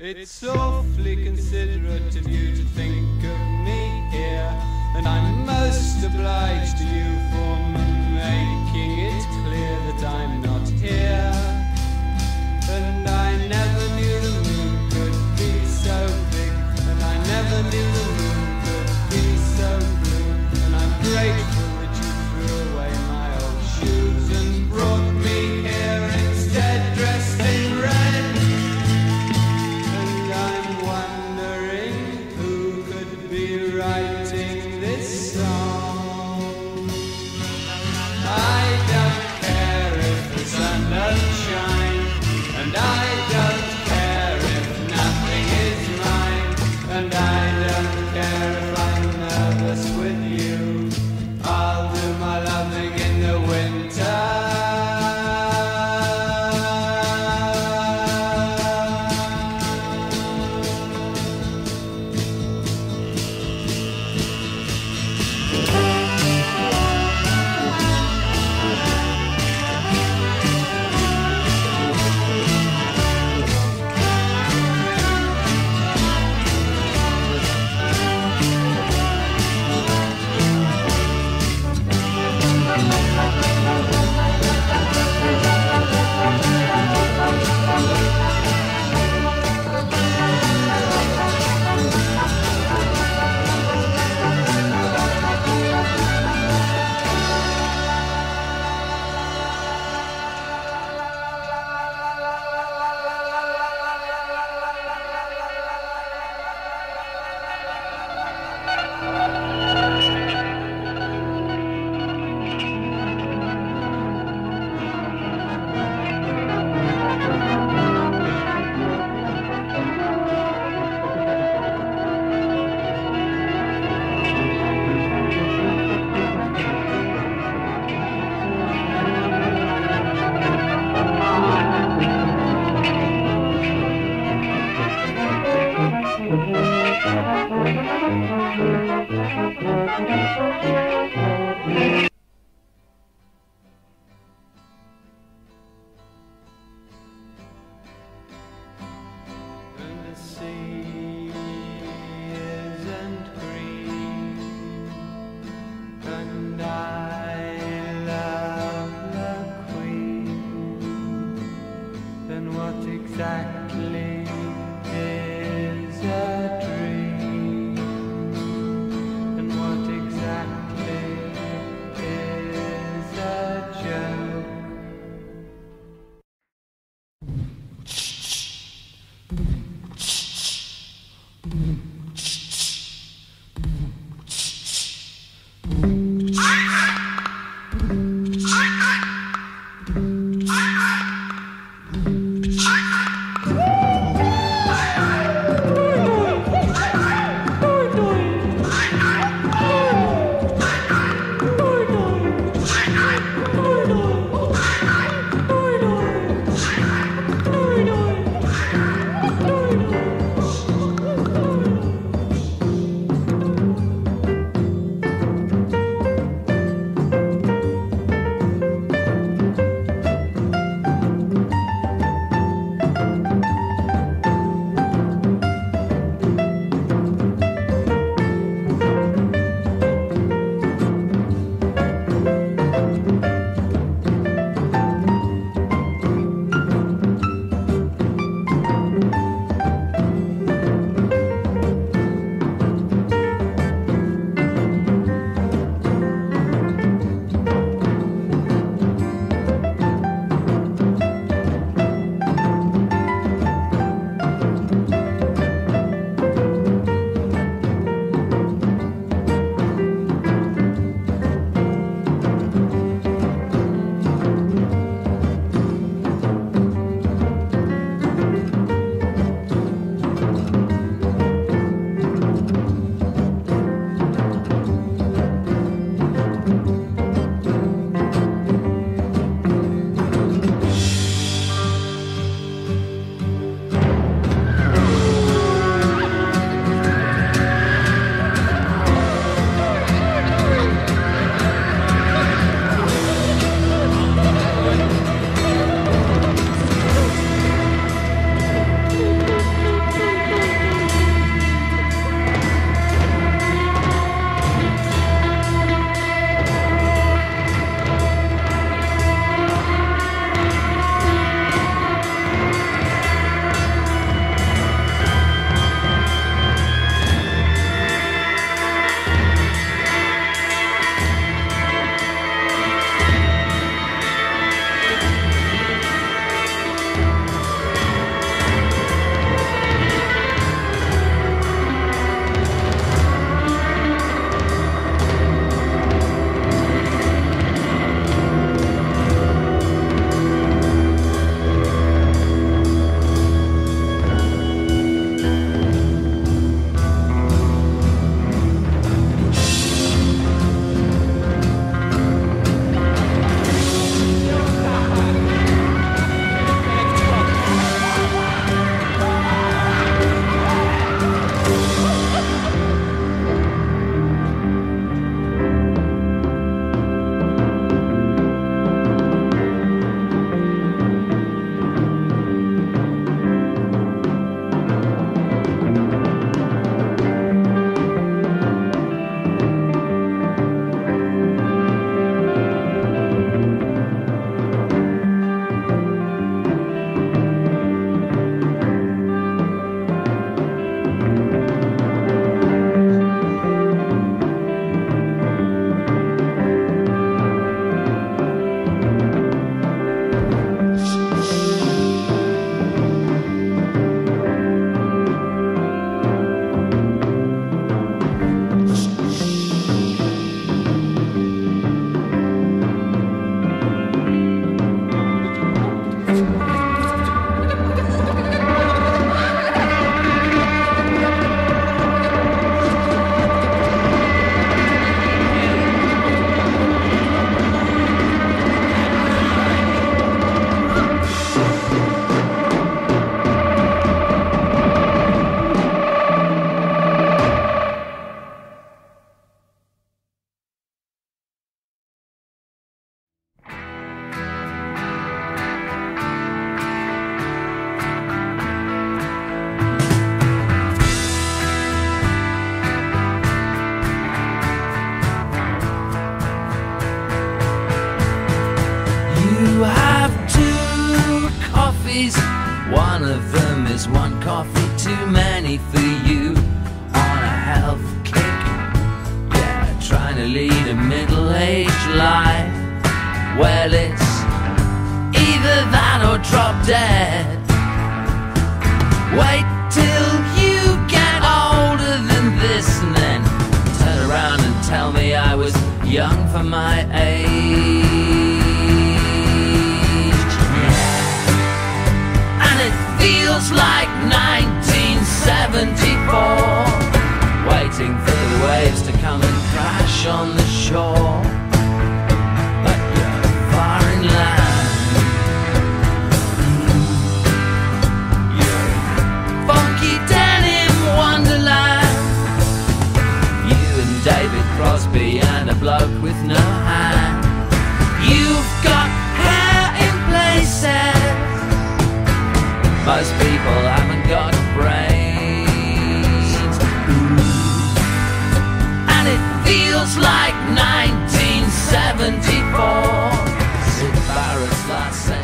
It's awfully considerate of you to think of me here, and I'm most obliged to you right. There's one coffee too many for you on a health kick. Yeah, trying to lead a middle-aged life. Well, it's either that or drop dead. Wait till you get older than this and then turn around and tell me I was young for my age. Most people haven't got brains. And it feels like 1974. Syd Barrett's last.